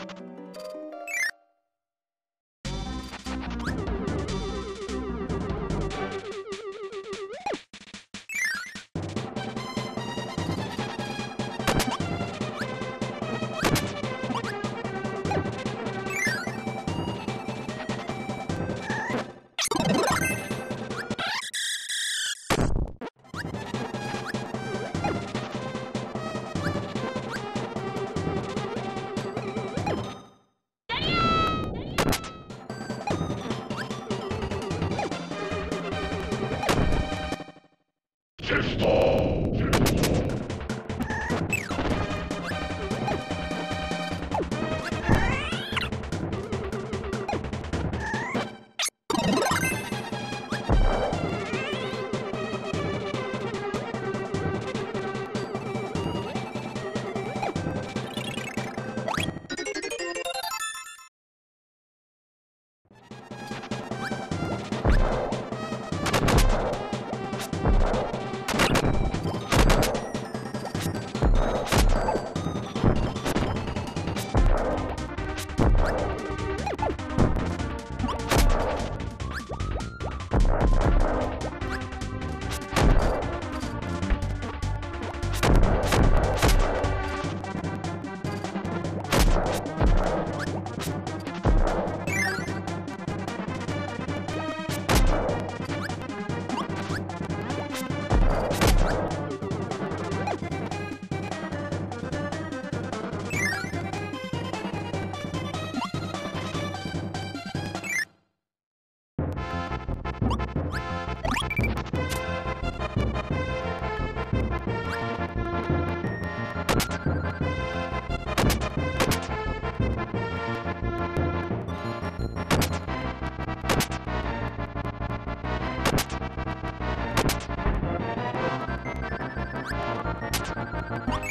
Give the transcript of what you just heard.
you Ha ha ha ha!